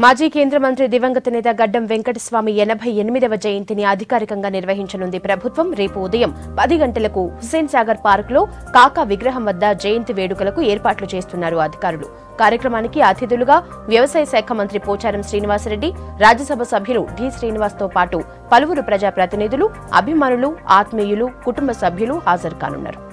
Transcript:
మాజీ కేంద్ర మంత్రి దివంగత నేత గడ్డం వెంకటస్వామి ఎనభై ఎనిమిదవ జయంతిని అధికారికంగా నిర్వహించనుంది ప్రభుత్వం. రేపు ఉదయం పది గంటలకు హుసేన్ సాగర్ పార్కులో కాకా విగ్రహం వద్ద జయంతి వేడుకలకు ఏర్పాట్లు చేస్తున్నారు అధికారులు. కార్యక్రమానికి అతిథులుగా వ్యవసాయ శాఖ మంత్రి పోచారం శ్రీనివాసరెడ్డి రాజ్యసభ సభ్యులు డి శ్రీనివాస్తో పాటు పలువురు ప్రజాప్రతినిధులు అభిమానులు ఆత్మీయులు కుటుంబ సభ్యులు హాజరు కానున్నారు.